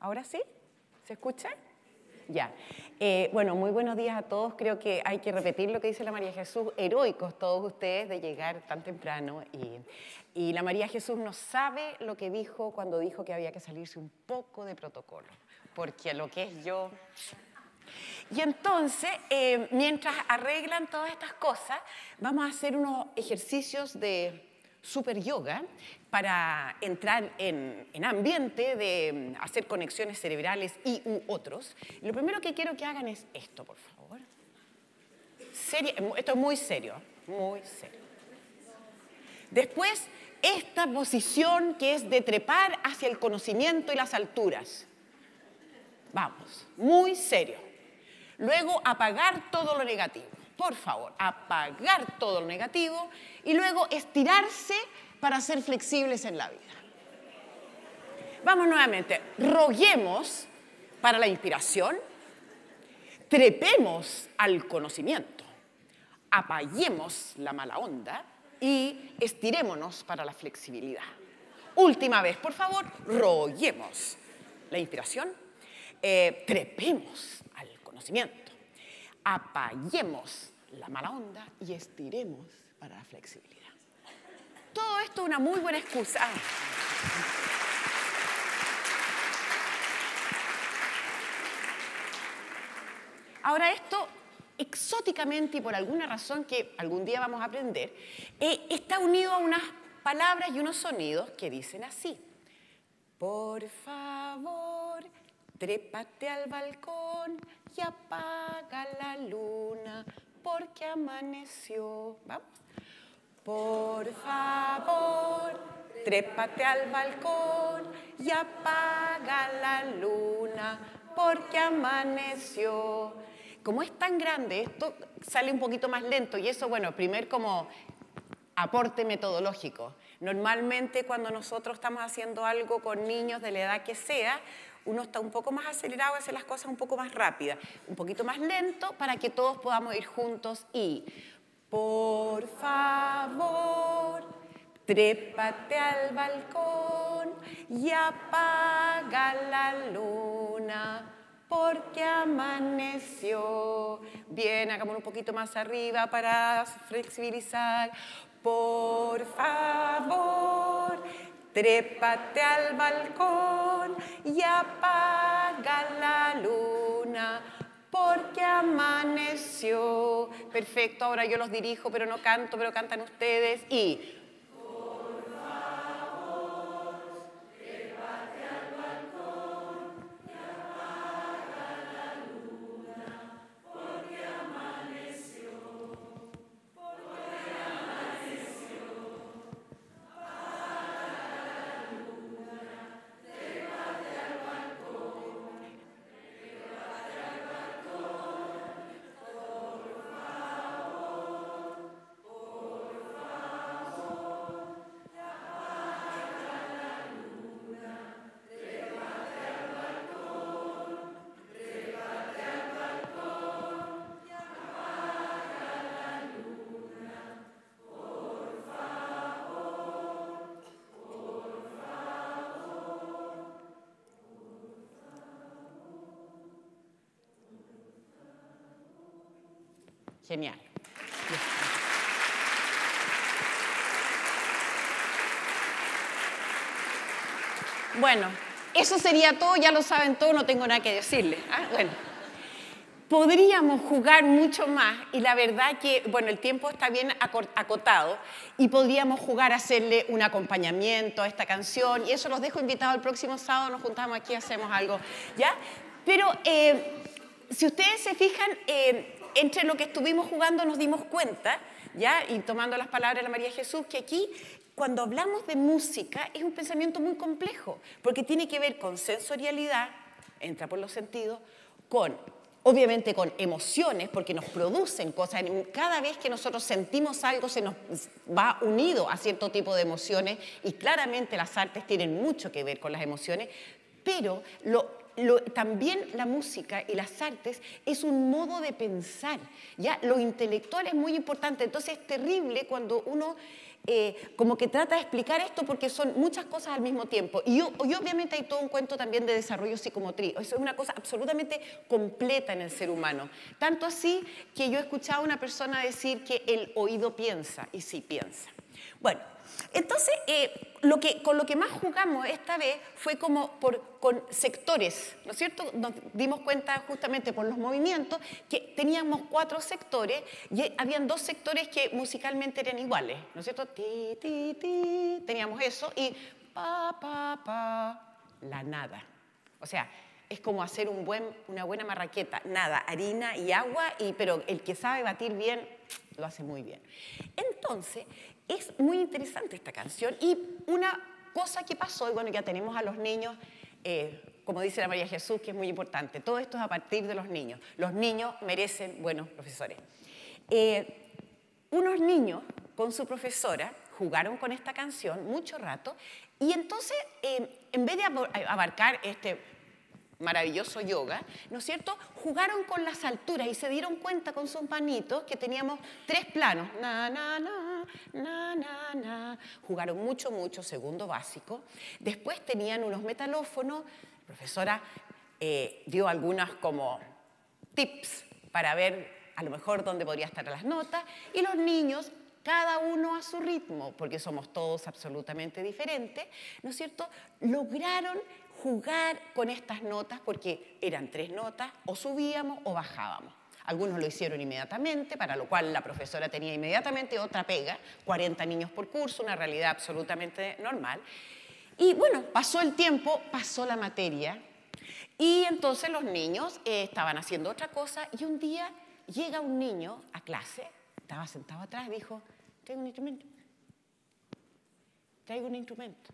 ¿Ahora sí? ¿Se escucha? Ya. Eh, bueno, muy buenos días a todos. Creo que hay que repetir lo que dice la María Jesús. Heroicos todos ustedes de llegar tan temprano. Y, y la María Jesús no sabe lo que dijo cuando dijo que había que salirse un poco de protocolo. Porque lo que es yo... Y entonces, eh, mientras arreglan todas estas cosas, vamos a hacer unos ejercicios de super yoga para entrar en, ambiente de mm, hacer conexiones cerebrales y u otros. lo primero que quiero que hagan es esto, por favor. esto es muy serio, muy serio. Después, esta posición que es de trepar hacia el conocimiento y las alturas. Vamos, muy serio. Luego, apagar todo lo negativo por favor, apagar todo lo negativo y luego estirarse para ser flexibles en la vida. Vamos nuevamente, roguemos para la inspiración, trepemos al conocimiento, apaguemos la mala onda y estirémonos para la flexibilidad. Última vez, por favor, roguemos la inspiración, eh, trepemos al conocimiento apaguemos la mala onda y estiremos para la flexibilidad. Una muy buena excusa. Ahora esto, exóticamente y por alguna razón que algún día vamos a aprender, eh, está unido a unas palabras y unos sonidos que dicen así. Por favor, trépate al balcón y apaga la luna porque amaneció. Vamos. Por favor, trépate al balcón y apaga la luna porque amaneció. Como es tan grande, esto sale un poquito más lento y eso, bueno, primer como aporte metodológico. Normalmente cuando nosotros estamos haciendo algo con niños de la edad que sea, uno está un poco más acelerado, hace las cosas un poco más rápidas, un poquito más lento para que todos podamos ir juntos y, por favor, trépate al balcón y apaga la luna porque amaneció. Bien, hagamos un poquito más arriba para flexibilizar. Por favor, Trépate al balcón y apaga la luna porque amaneció. Perfecto, ahora yo los dirijo, pero no canto, pero cantan ustedes. Y Genial. Bueno, eso sería todo, ya lo saben todo, no tengo nada que decirles. ¿ah? Bueno, podríamos jugar mucho más y la verdad que, bueno, el tiempo está bien acotado y podríamos jugar a hacerle un acompañamiento a esta canción y eso los dejo invitados el próximo sábado, nos juntamos aquí, hacemos algo, ¿ya? Pero eh, si ustedes se fijan, eh, entre lo que estuvimos jugando nos dimos cuenta, ¿ya? y tomando las palabras de la María Jesús, que aquí cuando hablamos de música es un pensamiento muy complejo, porque tiene que ver con sensorialidad, entra por los sentidos, con obviamente con emociones, porque nos producen cosas. Cada vez que nosotros sentimos algo se nos va unido a cierto tipo de emociones y claramente las artes tienen mucho que ver con las emociones, pero lo también la música y las artes es un modo de pensar, ¿ya? Lo intelectual es muy importante, entonces es terrible cuando uno eh, como que trata de explicar esto porque son muchas cosas al mismo tiempo. Y, obviamente hay todo un cuento también de desarrollo psicomotriz. Eso es una cosa absolutamente completa en el ser humano. Tanto así que yo he escuchado a una persona decir que el oído piensa, y sí piensa. Bueno, entonces, eh, lo que, con lo que más jugamos esta vez fue como por, con sectores, ¿no es cierto? Nos dimos cuenta justamente por los movimientos que teníamos cuatro sectores y habían dos sectores que musicalmente eran iguales, ¿no es cierto? Ti, ti, ti, teníamos eso y pa, pa, pa, la nada. O sea, es como hacer un buen, una buena marraqueta, nada, harina y agua, y, pero el que sabe batir bien lo hace muy bien. Entonces, es muy interesante esta canción y una cosa que pasó, y bueno, ya tenemos a los niños, eh, como dice la María Jesús, que es muy importante, todo esto es a partir de los niños. Los niños merecen buenos profesores. Eh, unos niños con su profesora jugaron con esta canción mucho rato y entonces, eh, en vez de abarcar este maravilloso yoga, ¿no es cierto? Jugaron con las alturas y se dieron cuenta con sus manitos que teníamos tres planos. Na, na, na, na, na, na. Jugaron mucho, mucho, segundo básico. Después tenían unos metalófonos. La profesora eh, dio algunas como tips para ver a lo mejor dónde podría estar las notas. Y los niños cada uno a su ritmo, porque somos todos absolutamente diferentes, ¿no es cierto? Lograron jugar con estas notas porque eran tres notas, o subíamos o bajábamos. Algunos lo hicieron inmediatamente, para lo cual la profesora tenía inmediatamente otra pega, 40 niños por curso, una realidad absolutamente normal. Y bueno, pasó el tiempo, pasó la materia, y entonces los niños eh, estaban haciendo otra cosa, y un día llega un niño a clase, estaba sentado atrás, dijo, traigo un instrumento, traigo un instrumento.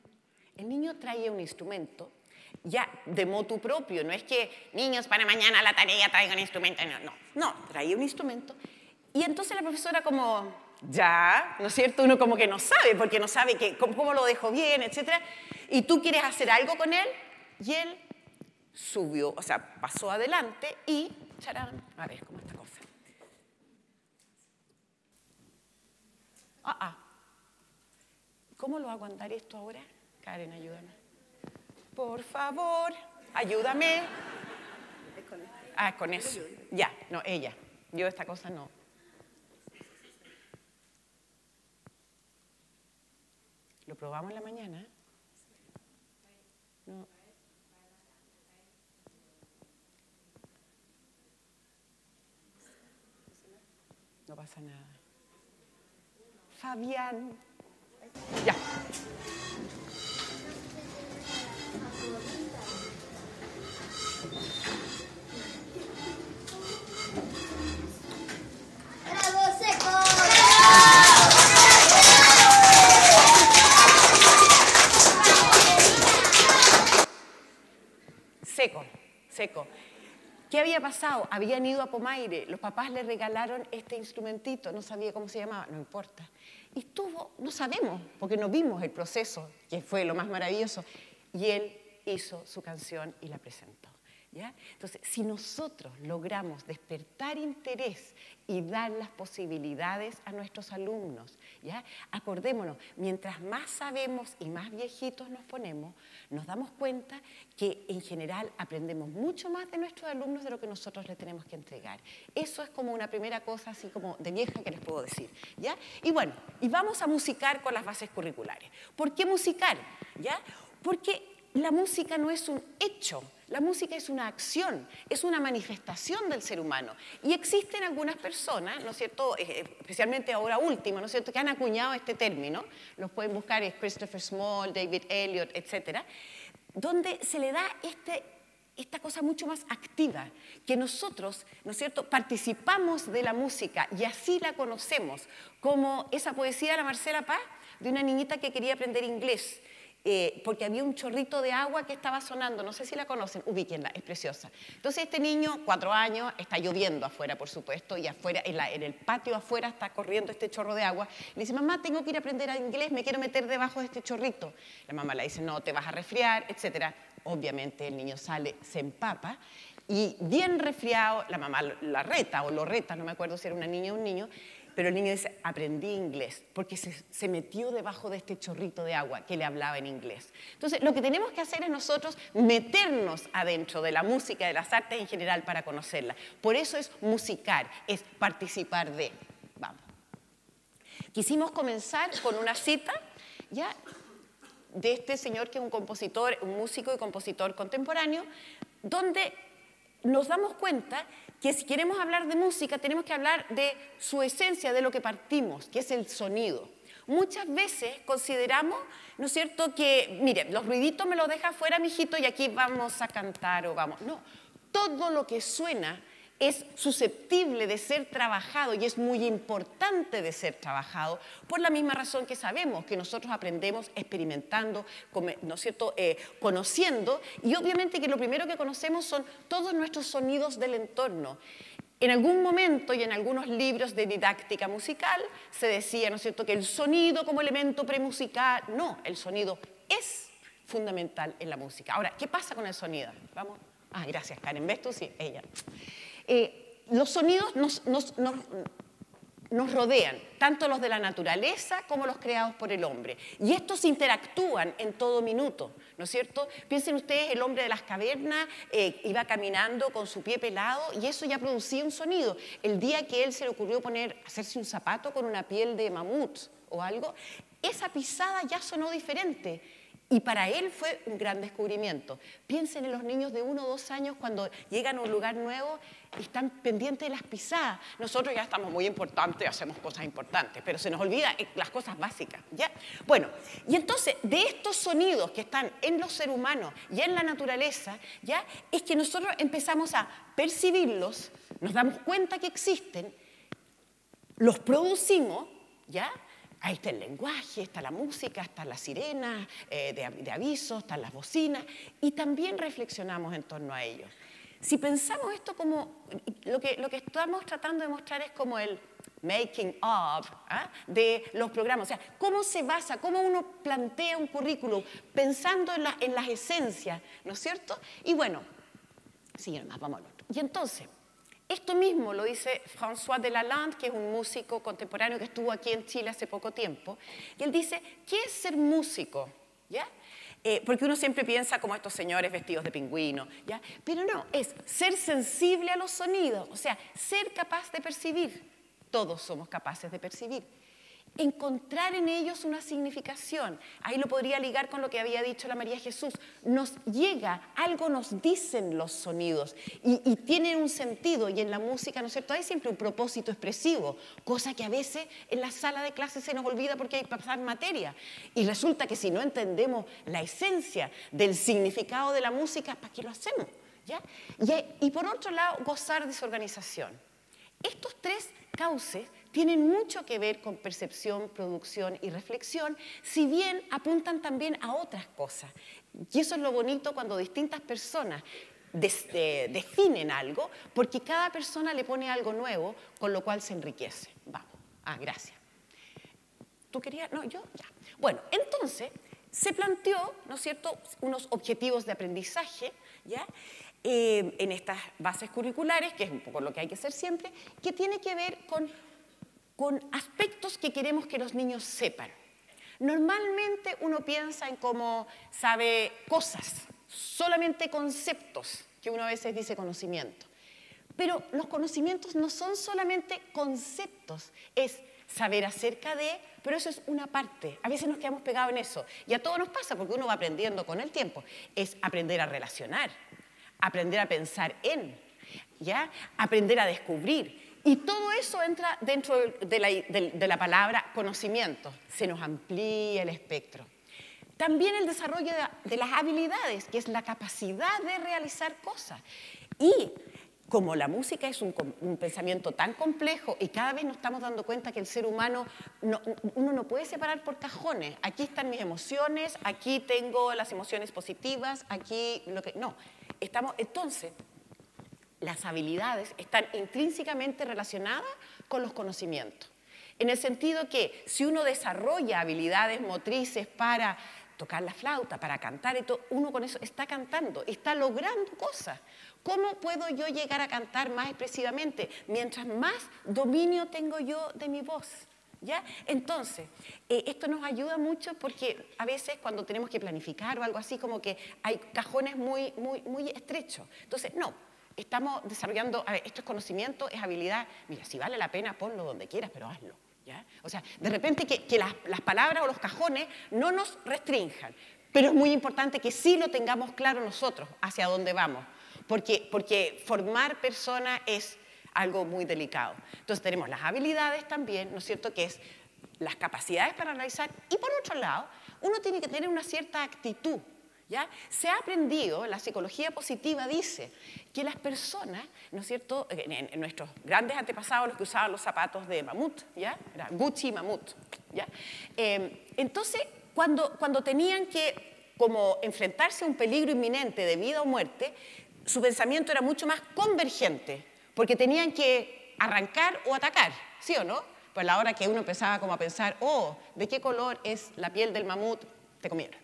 El niño traía un instrumento ya de motu propio, no es que niños para mañana la tarea traigan instrumento, no, no, no, traía un instrumento. Y entonces la profesora como, ya, ¿no es cierto? Uno como que no sabe, porque no sabe que, cómo, lo dejó bien, etc. Y tú quieres hacer algo con él, y él subió, o sea, pasó adelante y, charán, a ver, ¿cómo esta cosa? Ah, ah. ¿Cómo lo hago andar esto ahora? Karen, ayúdame. Por favor, ayúdame. Ah, con eso. Ya, no, ella. Yo esta cosa no. ¿Lo probamos en la mañana? No. No pasa nada. Fabián. Ya. Seco, seco. ¿Qué había pasado? Habían ido a Pomaire, los papás le regalaron este instrumentito, no sabía cómo se llamaba, no importa. Y estuvo, no sabemos, porque no vimos el proceso, que fue lo más maravilloso. Y él hizo su canción y la presentó. Entonces, si nosotros logramos despertar interés y dar las posibilidades a nuestros alumnos, ¿ya? acordémonos, mientras más sabemos y más viejitos nos ponemos, nos damos cuenta que en general aprendemos mucho más de nuestros alumnos de lo que nosotros les tenemos que entregar. Eso es como una primera cosa así como de vieja que les puedo decir. Y bueno, y vamos a musicar con las bases curriculares. ¿Por qué musicar? Porque la música no es un hecho, la música es una acción, es una manifestación del ser humano. Y existen algunas personas, ¿no es cierto?, eh, especialmente ahora último, ¿no es cierto?, que han acuñado este término, los pueden buscar, es Christopher Small, David Elliott, etcétera, donde se le da este, esta cosa mucho más activa, que nosotros, ¿no es cierto?, participamos de la música y así la conocemos, como esa poesía de la Marcela Paz, de una niñita que quería aprender inglés eh, porque había un chorrito de agua que estaba sonando, no sé si la conocen, ubíquenla, es preciosa. Entonces este niño, cuatro años, está lloviendo afuera, por supuesto, y afuera, en, el patio afuera está corriendo este chorro de agua. Le dice, mamá, tengo que ir a aprender inglés, me quiero meter debajo de este chorrito. La mamá le dice, no, te vas a resfriar, etc. obviamente el niño sale, se empapa y bien resfriado, la mamá la reta o lo reta, no me acuerdo si era una niña o un niño, pero el niño dice, aprendí inglés, porque se, metió debajo de este chorrito de agua que le hablaba en inglés. Entonces, lo que tenemos que hacer es nosotros meternos adentro de la música, de las artes en general para conocerla. Por eso es musicar, es participar de. Vamos. Quisimos comenzar con una cita, ¿ya? de este señor que es un compositor, un músico y compositor contemporáneo, donde nos damos cuenta que si queremos hablar de música tenemos que hablar de su esencia, de lo que partimos, que es el sonido. Muchas veces consideramos, ¿no es cierto?, que, mire, los ruiditos me los deja fuera, mijito, y aquí vamos a cantar o vamos. No, todo lo que suena es susceptible de ser trabajado y es muy importante de ser trabajado por la misma razón que sabemos que nosotros aprendemos experimentando, ¿no es cierto?, eh, conociendo y obviamente que lo primero que conocemos son todos nuestros sonidos del entorno. En algún momento y en algunos libros de didáctica musical se decía, ¿no es cierto?, que el sonido como elemento premusical, no, el sonido es fundamental en la música. Ahora, ¿qué pasa con el sonido? Vamos. Ah, gracias, Karen. ¿Ves tú? Sí, ella. Eh, los sonidos nos, rodean, tanto los de la naturaleza como los creados por el hombre. Y estos interactúan en todo minuto, ¿no es cierto? Piensen ustedes, el hombre de las cavernas eh, iba caminando con su pie pelado y eso ya producía un sonido. El día que él se le ocurrió poner, hacerse un zapato con una piel de mamut o algo, esa pisada ya sonó diferente y para él fue un gran descubrimiento. Piensen en los niños de uno o dos años cuando llegan a un lugar nuevo están pendientes de las pisadas. Nosotros ya estamos muy importantes, hacemos cosas importantes, pero se nos olvida las cosas básicas. ¿ya? Bueno, y entonces de estos sonidos que están en los seres humanos y en la naturaleza, ¿ya? es que nosotros empezamos a percibirlos, nos damos cuenta que existen, los producimos, ¿ya? Ahí está el lenguaje, está la música, están las sirenas eh, de, avisos, están las bocinas, y también reflexionamos en torno a ellos. Si pensamos esto como, lo que, lo que estamos tratando de mostrar es como el making of ¿ah? de los programas, o sea, cómo se basa, cómo uno plantea un currículum pensando en, en las esencias, ¿no es cierto? Y bueno, siguiente más, vamos al otro. Y entonces, esto mismo lo dice François Delalande, que es un músico contemporáneo que estuvo aquí en Chile hace poco tiempo. Y él dice, ¿qué es ser músico? ¿Ya? Eh, porque uno siempre piensa como estos señores vestidos de pingüino, ¿ya? Pero no, es ser sensible a los sonidos, o sea, ser capaz de percibir. Todos somos capaces de percibir encontrar en ellos una significación. Ahí lo podría ligar con lo que había dicho la María Jesús. Nos llega, algo nos dicen los sonidos y, tienen un sentido y en la música, ¿no es cierto? Hay siempre un propósito expresivo, cosa que a veces en la sala de clases se nos olvida porque hay que pasar materia. Y resulta que si no entendemos la esencia del significado de la música, ¿para qué lo hacemos? ¿Ya? Y, y por otro lado, gozar de su organización. Estos tres cauces tienen mucho que ver con percepción, producción y reflexión, si bien apuntan también a otras cosas. Y eso es lo bonito cuando distintas personas eh, definen algo, porque cada persona le pone algo nuevo, con lo cual se enriquece. Vamos. Ah, gracias. ¿Tú querías? No, yo ya. Bueno, entonces se planteó, ¿no es cierto?, unos objetivos de aprendizaje, ¿ya? Eh, en estas bases curriculares, que es un poco lo que hay que hacer siempre, que tiene que ver con con aspectos que queremos que los niños sepan. Normalmente uno piensa en cómo sabe cosas, solamente conceptos, que uno a veces dice conocimiento. Pero los conocimientos no son solamente conceptos, es saber acerca de, pero eso es una parte. A veces nos quedamos pegados en eso. Y a todos nos pasa porque uno va aprendiendo con el tiempo. Es aprender a relacionar, aprender a pensar en, ¿ya? aprender a descubrir. Y todo eso entra dentro de la, palabra conocimiento, se nos amplía el espectro. También el desarrollo de, las habilidades, que es la capacidad de realizar cosas. Y como la música es un, pensamiento tan complejo y cada vez nos estamos dando cuenta que el ser humano, uno no puede separar por cajones. Aquí están mis emociones, aquí tengo las emociones positivas, aquí lo que... No, estamos... Entonces, las habilidades están intrínsecamente relacionadas con los conocimientos. En el sentido que si uno desarrolla habilidades motrices para tocar la flauta, para cantar, y todo, uno con eso está cantando, está logrando cosas. ¿Cómo puedo yo llegar a cantar más expresivamente? Mientras más dominio tengo yo de mi voz. ¿Ya? Entonces, eh, esto nos ayuda mucho porque a veces cuando tenemos que planificar o algo así, como que hay cajones muy, muy, muy estrechos. Entonces, no, estamos desarrollando, a ver, esto es conocimiento, es habilidad. Mira, si vale la pena, ponlo donde quieras, pero hazlo. ¿ya? O sea, de repente que, las, palabras o los cajones no nos restrinjan, pero es muy importante que sí lo tengamos claro nosotros hacia dónde vamos, porque, porque formar personas es algo muy delicado. Entonces tenemos las habilidades también, ¿no es cierto?, que es las capacidades para analizar y por otro lado, uno tiene que tener una cierta actitud. Se ha aprendido, la psicología positiva dice que las personas, ¿no es cierto?, en, nuestros grandes antepasados, los que usaban los zapatos de mamut, ¿ya? Era Gucci mamut, ¿ya? Eh, entonces, cuando, cuando tenían que como enfrentarse a un peligro inminente de vida o muerte, su pensamiento era mucho más convergente, porque tenían que arrancar o atacar, ¿sí o no? Pues la hora que uno empezaba como a pensar, oh, ¿de qué color es la piel del mamut? Te comieron.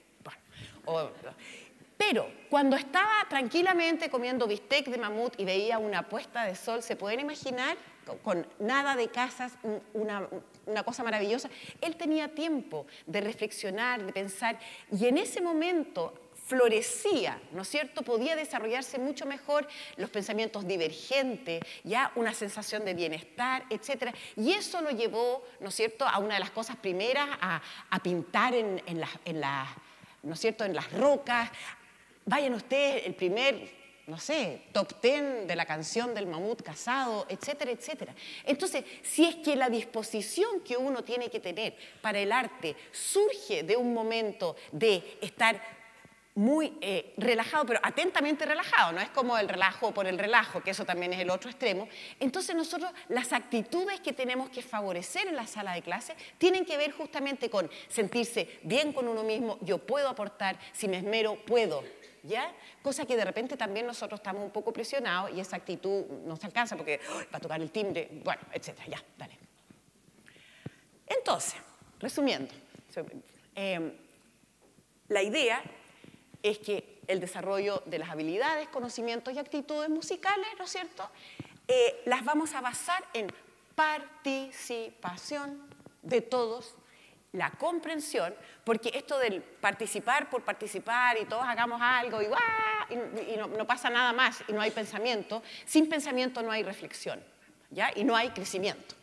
Pero cuando estaba tranquilamente comiendo bistec de mamut y veía una puesta de sol, ¿se pueden imaginar? Con, nada de casas, una, una cosa maravillosa. Él tenía tiempo de reflexionar, de pensar, y en ese momento florecía, ¿no es cierto? Podía desarrollarse mucho mejor los pensamientos divergentes, ya una sensación de bienestar, etc. Y eso lo llevó, ¿no es cierto?, a una de las cosas primeras, a, pintar en, las, ¿no es cierto?, en las rocas. Vayan ustedes, el primer no sé, top ten de la canción del mamut casado, etcétera, etcétera. Entonces, si es que la disposición que uno tiene que tener para el arte surge de un momento de estar muy eh, relajado, pero atentamente relajado, no es como el relajo por el relajo, que eso también es el otro extremo. Entonces nosotros las actitudes que tenemos que favorecer en la sala de clase tienen que ver justamente con sentirse bien con uno mismo, yo puedo aportar, si me esmero, puedo. ¿Ya? Cosa que de repente también nosotros estamos un poco presionados y esa actitud no se alcanza porque va a tocar el timbre, bueno, etcétera, ya, dale. Entonces, resumiendo, eh, la idea es que el desarrollo de las habilidades, conocimientos y actitudes musicales, ¿no es cierto?, eh, las vamos a basar en participación de todos, la comprensión, porque esto del participar por participar y todos hagamos algo y, y, no, no, pasa nada más y no hay pensamiento, sin pensamiento no hay reflexión, ¿ya? Y no hay crecimiento.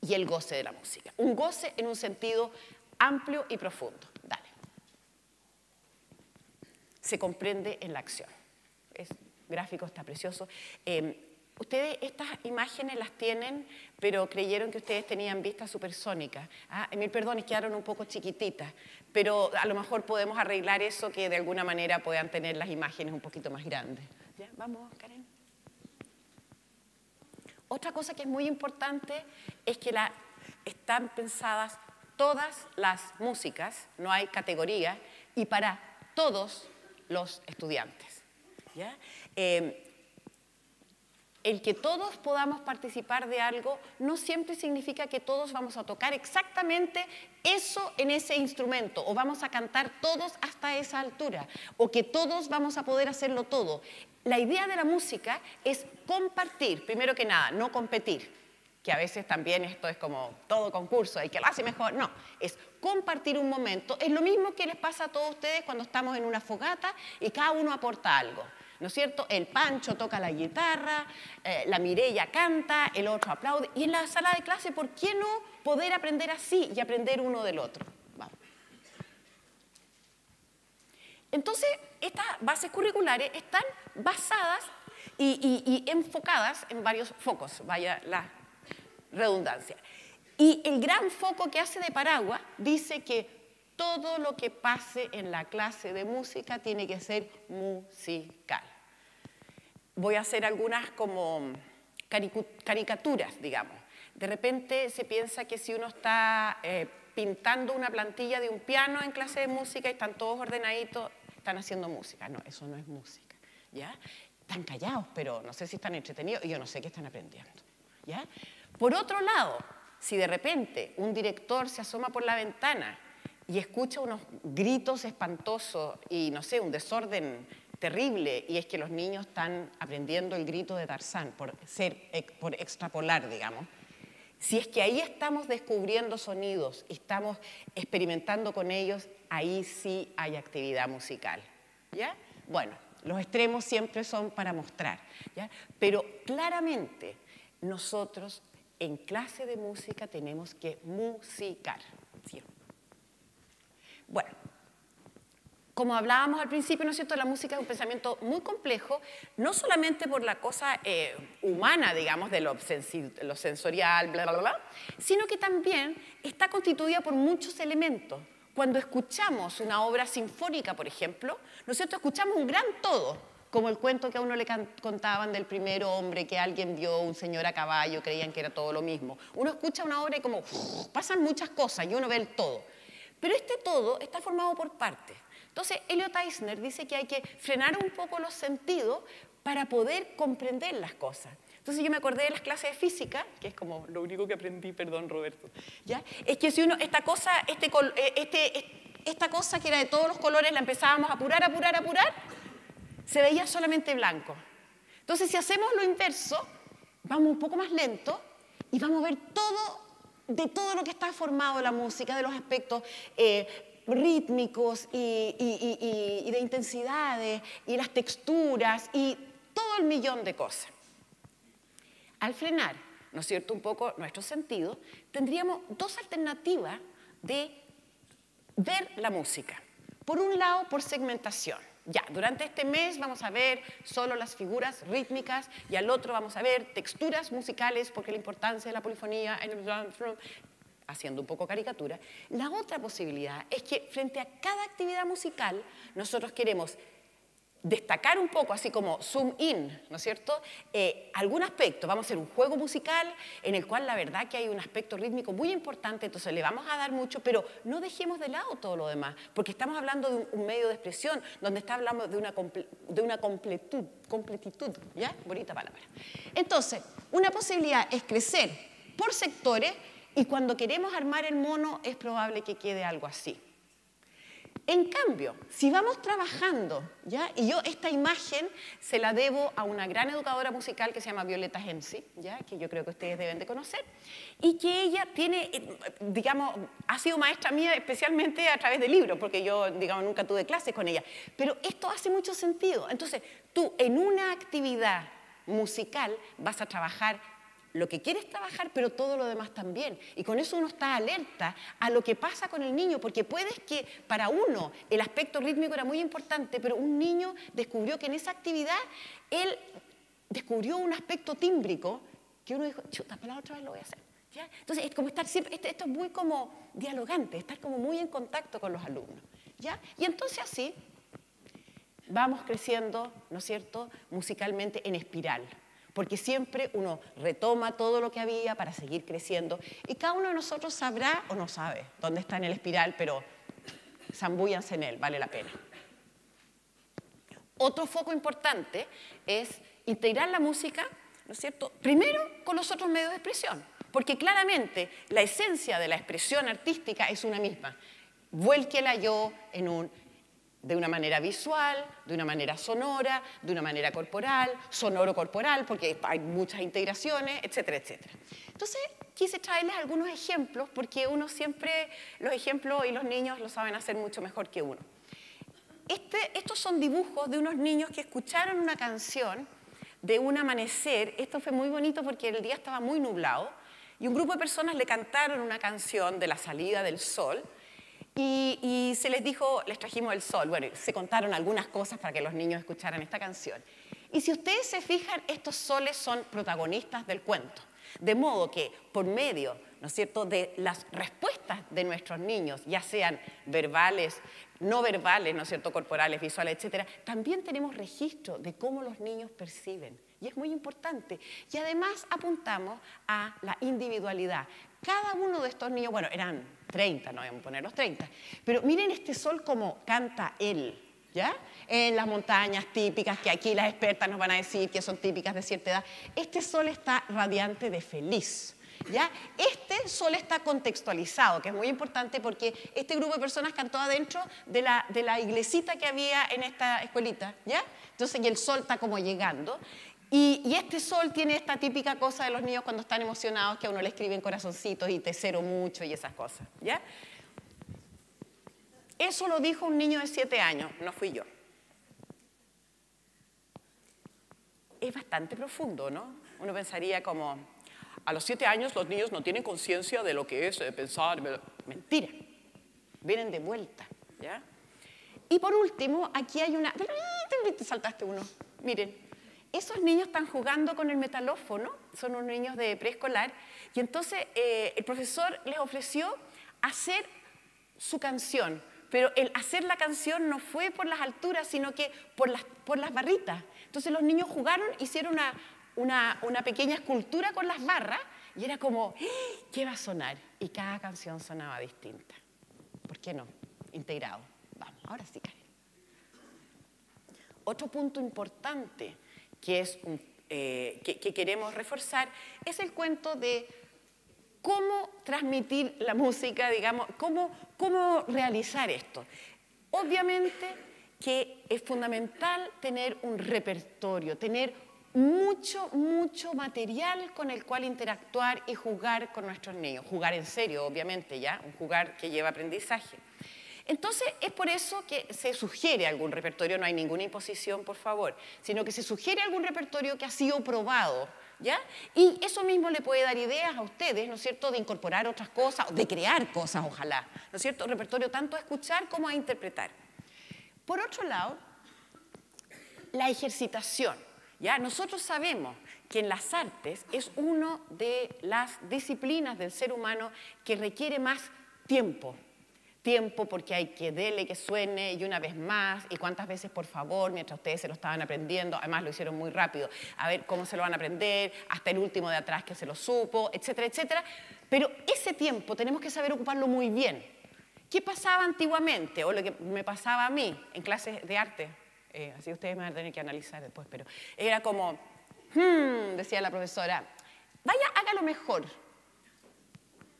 Y el goce de la música, un goce en un sentido amplio y profundo se comprende en la acción. Es gráfico, está precioso. Em, ustedes estas imágenes las tienen, pero creyeron que ustedes tenían vista supersónica. Ah, mil perdones, quedaron un poco chiquititas, pero a lo mejor podemos arreglar eso que de alguna manera puedan tener las imágenes un poquito más grandes. ¿Ya? Vamos, Karen. Otra cosa que es muy importante es que la, están pensadas todas las músicas, no hay categoría, y para todos los estudiantes. Em, el que todos podamos participar de algo no siempre significa que todos vamos a tocar exactamente eso en ese instrumento o vamos a cantar todos hasta esa altura o que todos vamos a poder hacerlo todo. La idea de la música es compartir, primero que nada, no competir que a veces también esto es como todo concurso, hay que lo mejor. No, es compartir un momento. Es lo mismo que les pasa a todos ustedes cuando estamos en una fogata y cada uno aporta algo. ¿No es cierto? El Pancho toca la guitarra, eh, la Mirella canta, el otro aplaude. Y en la sala de clase, ¿por qué no poder aprender así y aprender uno del otro? Entonces, estas bases curriculares están basadas y, y enfocadas en varios focos. Vaya la redundancia. Y el gran foco que hace de paraguas dice que todo lo que pase en la clase de música tiene que ser musical. Voy a hacer algunas como caricaturas, digamos. De repente se piensa que si uno está eh, pintando una plantilla de un piano en clase de música y están todos ordenaditos, están haciendo música. No, eso no es música. ¿ya? Están callados, pero no sé si están entretenidos y yo no sé qué están aprendiendo. ¿ya? Por otro lado, si de repente un director se asoma por la ventana y escucha unos gritos espantosos y, no sé, un desorden terrible, y es que los niños están aprendiendo el grito de Tarzán, por, ser, por extrapolar, digamos. Si es que ahí estamos descubriendo sonidos y estamos experimentando con ellos, ahí sí hay actividad musical. ¿Ya? Bueno, los extremos siempre son para mostrar, ¿ya? Pero claramente nosotros en clase de música tenemos que musicar. Bueno, como hablábamos al principio, ¿no es cierto? La música es un pensamiento muy complejo, no solamente por la cosa eh, humana, digamos, de lo, lo sensorial, bla, bla, bla, sino que también está constituida por muchos elementos. Cuando escuchamos una obra sinfónica, por ejemplo, ¿no es cierto? Escuchamos un gran todo, como el cuento que a uno le contaban del primer hombre que alguien vio, un señor a caballo, creían que era todo lo mismo. Uno escucha una obra y como pasan muchas cosas y uno ve el todo. Pero este todo está formado por partes. Entonces, Elliot Eisner dice que hay que frenar un poco los sentidos para poder comprender las cosas. Entonces yo me acordé de las clases de física, que es como lo único que aprendí, perdón Roberto, ¿ya? Es que si uno, esta cosa, este, eh, este, esta cosa que era de todos los colores, la empezábamos a apurar, apurar, apurar, se veía solamente blanco. Entonces si hacemos lo inverso, vamos un poco más lento y vamos a ver todo, de todo lo que está formado la música, de los aspectos eh, rítmicos y, y de intensidades y las texturas y todo el millón de cosas. Al frenar, ¿no es cierto?, un poco nuestro sentido, tendríamos dos alternativas de ver la música. Por un lado, por segmentación. Ya, durante este mes vamos a ver solo las figuras rítmicas y al otro vamos a ver texturas musicales porque la importancia de la polifonía, haciendo un poco caricatura. La otra posibilidad es que frente a cada actividad musical nosotros queremos destacar un poco, así como zoom in, ¿no es cierto? Eh, algún aspecto, vamos a hacer un juego musical en el cual la verdad que hay un aspecto rítmico muy importante, entonces le vamos a dar mucho, pero no dejemos de lado todo lo demás, porque estamos hablando de un, medio de expresión donde está hablando de una, de una completud, completitud, ¿ya? Bonita palabra. Entonces, una posibilidad es crecer por sectores y cuando queremos armar el mono es probable que quede algo así. En cambio, si vamos trabajando, ¿ya? y yo esta imagen se la debo a una gran educadora musical que se llama Violeta Hensi, ¿ya? que yo creo que ustedes deben de conocer, y que ella tiene, eh, digamos, ha sido maestra mía especialmente a través de libros, porque yo, digamos, nunca tuve clases con ella, pero esto hace mucho sentido. Entonces, tú en una actividad musical vas a trabajar lo que quieres trabajar, pero todo lo demás también. Y con eso uno está alerta a lo que pasa con el niño, porque puedes que para uno el aspecto rítmico era muy importante, pero un niño descubrió que en esa actividad él descubrió un aspecto tímbrico que uno dijo, chuta, para la otra vez lo voy a hacer. Entonces, es como estar siempre, esto, es muy como dialogante, estar como muy en contacto con los alumnos. ¿ya? Y entonces así vamos creciendo, ¿no es cierto?, musicalmente en espiral porque siempre uno retoma todo lo que había para seguir creciendo y cada uno de nosotros sabrá o no sabe dónde está en el espiral, pero zambúyanse en él, vale la pena. Otro foco importante es integrar la música, ¿no es cierto? Primero con los otros medios de expresión, porque claramente la esencia de la expresión artística es una misma. Vuélquela yo en un de una manera visual, de una manera sonora, de una manera corporal, sonoro-corporal, porque hay muchas integraciones, etcétera, etcétera. Entonces, quise traerles algunos ejemplos, porque uno siempre, los ejemplos y los niños lo saben hacer mucho mejor que uno. Este, estos son dibujos de unos niños que escucharon una canción de un amanecer. Esto fue muy bonito porque el día estaba muy nublado y un grupo de personas le cantaron una canción de la salida del sol y, se les dijo, les trajimos el sol. Bueno, se contaron algunas cosas para que los niños escucharan esta canción. Y si ustedes se fijan, estos soles son protagonistas del cuento. De modo que por medio, ¿no es cierto?, de las respuestas de nuestros niños, ya sean verbales, no verbales, ¿no es cierto?, corporales, visuales, etcétera, también tenemos registro de cómo los niños perciben. Y es muy importante. Y además apuntamos a la individualidad. Cada uno de estos niños, bueno, eran 30, no vamos a poner los 30, pero miren este sol como canta él, ¿ya? En las montañas típicas, que aquí las expertas nos van a decir que son típicas de cierta edad, este sol está radiante de feliz. ¿ya? Este sol está contextualizado, que es muy importante porque este grupo de personas cantó adentro de la, de la iglesita que había en esta escuelita, ¿ya? Entonces, y el sol está como llegando. Y, este sol tiene esta típica cosa de los niños cuando están emocionados, que a uno le escriben corazoncitos y te cero mucho y esas cosas, ¿ya? Eso lo dijo un niño de siete años, no fui yo. Es bastante profundo, ¿no? Uno pensaría como, a los siete años los niños no tienen conciencia de lo que es pensar. Mentira. Vienen de vuelta. ¿ya? Y por último, aquí hay una... Te saltaste uno. Miren, esos niños están jugando con el metalófono, son unos niños de preescolar, y entonces eh, el profesor les ofreció hacer su canción, pero el hacer la canción no fue por las alturas, sino que por las, por las barritas. Entonces los niños jugaron, hicieron una, una, pequeña escultura con las barras y era como, ¡Ah! ¿qué va a sonar? Y cada canción sonaba distinta. ¿Por qué no? Integrado. Vamos, ahora sí, Karen. Otro punto importante que, es eh, que, queremos reforzar es el cuento de cómo transmitir la música, digamos, cómo, cómo realizar esto. Obviamente que es fundamental tener un repertorio, tener mucho, mucho material con el cual interactuar y jugar con nuestros niños. Jugar en serio, obviamente, ¿ya? Un jugar que lleva aprendizaje. Entonces, es por eso que se sugiere algún repertorio, no hay ninguna imposición, por favor, sino que se sugiere algún repertorio que ha sido probado, ¿ya? Y eso mismo le puede dar ideas a ustedes, ¿no es cierto?, de incorporar otras cosas, de crear cosas, ojalá, ¿no es cierto?, repertorio tanto a escuchar como a interpretar. Por otro lado, la ejercitación. ¿Ya? Nosotros sabemos que en las artes es una de las disciplinas del ser humano que requiere más tiempo. Tiempo porque hay que dele que suene y una vez más y cuántas veces por favor mientras ustedes se lo estaban aprendiendo, además lo hicieron muy rápido, a ver cómo se lo van a aprender, hasta el último de atrás que se lo supo, etcétera, etcétera. Pero ese tiempo tenemos que saber ocuparlo muy bien. ¿Qué pasaba antiguamente o lo que me pasaba a mí en clases de arte? Eh, así ustedes me van a tener que analizar después, pero era como, hmm, decía la profesora, vaya, hágalo mejor.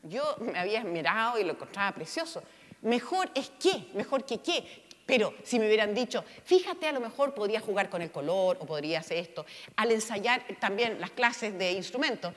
Yo me había mirado y lo encontraba precioso. Mejor es qué, mejor que qué. Pero si me hubieran dicho, fíjate, a lo mejor podría jugar con el color o podría hacer esto. Al ensayar también las clases de instrumentos,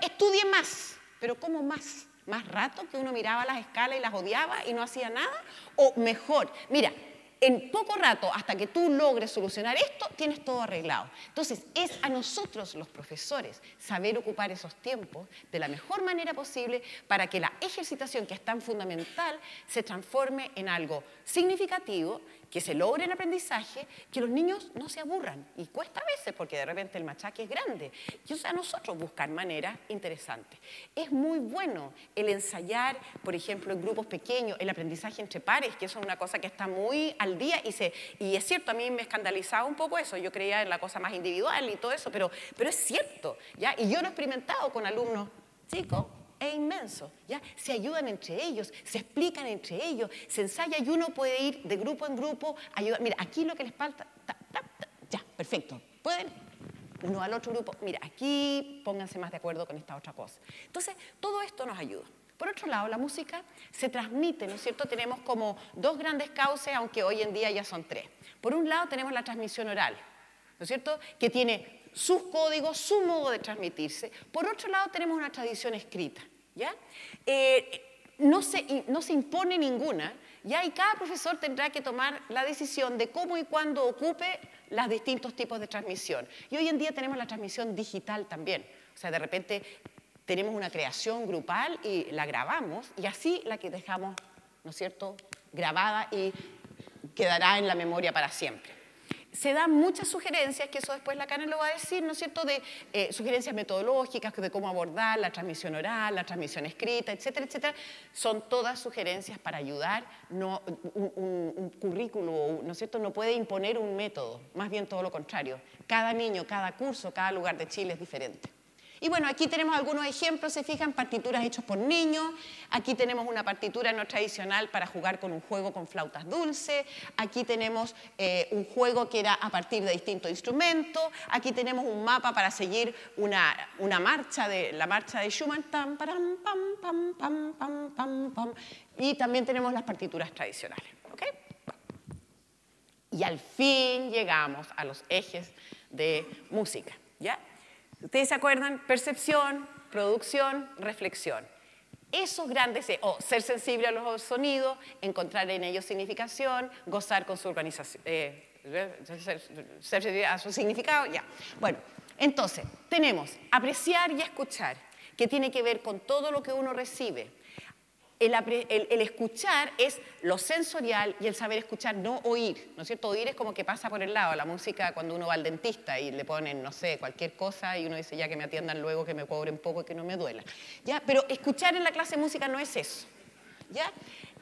estudie más. Pero ¿cómo más? ¿Más rato que uno miraba las escalas y las odiaba y no hacía nada? ¿O mejor? Mira, en poco rato, hasta que tú logres solucionar esto, tienes todo arreglado. Entonces, es a nosotros los profesores saber ocupar esos tiempos de la mejor manera posible para que la ejercitación, que es tan fundamental, se transforme en algo significativo que se logre el aprendizaje, que los niños no se aburran. Y cuesta a veces porque de repente el machaque es grande. Y o sea, nosotros buscar maneras interesantes. Es muy bueno el ensayar, por ejemplo, en grupos pequeños, el aprendizaje entre pares, que eso es una cosa que está muy al día y, se, y es cierto, a mí me escandalizaba un poco eso. Yo creía en la cosa más individual y todo eso, pero, pero es cierto. ¿ya? Y yo lo he experimentado con alumnos chicos es inmenso. ¿ya? Se ayudan entre ellos, se explican entre ellos, se ensaya y uno puede ir de grupo en grupo, ayudar. Mira, aquí lo que les falta, ya, perfecto. ¿Pueden? Uno al otro grupo, mira, aquí pónganse más de acuerdo con esta otra cosa. Entonces, todo esto nos ayuda. Por otro lado, la música se transmite, ¿no es cierto? Tenemos como dos grandes cauces, aunque hoy en día ya son tres. Por un lado, tenemos la transmisión oral, ¿no es cierto? Que tiene sus códigos, su modo de transmitirse. Por otro lado, tenemos una tradición escrita. ¿ya? Eh, no, se, no se impone ninguna, ¿ya? y cada profesor tendrá que tomar la decisión de cómo y cuándo ocupe los distintos tipos de transmisión. Y hoy en día tenemos la transmisión digital también. O sea, de repente tenemos una creación grupal y la grabamos, y así la que dejamos, ¿no es cierto?, grabada y quedará en la memoria para siempre se dan muchas sugerencias, que eso después la Karen lo va a decir, ¿no es cierto?, de eh, sugerencias metodológicas, de cómo abordar la transmisión oral, la transmisión escrita, etcétera, etcétera. Son todas sugerencias para ayudar, no, un, un currículo, ¿no es cierto?, no puede imponer un método, más bien todo lo contrario. Cada niño, cada curso, cada lugar de Chile es diferente. Y bueno, aquí tenemos algunos ejemplos, se fijan, partituras hechas por niños. Aquí tenemos una partitura no tradicional para jugar con un juego con flautas dulces. Aquí tenemos eh, un juego que era a partir de distintos instrumentos. Aquí tenemos un mapa para seguir una, marcha de la marcha de Schumann. pam, pam, pam, pam, pam, pam, pam. Y también tenemos las partituras tradicionales. ¿okay? Y al fin llegamos a los ejes de música. ¿ya? ¿Ustedes se acuerdan? Percepción, producción, reflexión. Esos grandes, o ser sensible a los sonidos, encontrar en ellos significación, gozar con su organización, eh, ser, a su significado, ya. Bueno, entonces, tenemos apreciar y escuchar, que tiene que ver con todo lo que uno recibe, el, escuchar es lo sensorial y el saber escuchar, no oír, ¿no es cierto? Oír es como que pasa por el lado, la música cuando uno va al dentista y le ponen, no sé, cualquier cosa y uno dice ya que me atiendan luego, que me cobren poco y que no me duela, ¿ya? Pero escuchar en la clase de música no es eso, ¿ya?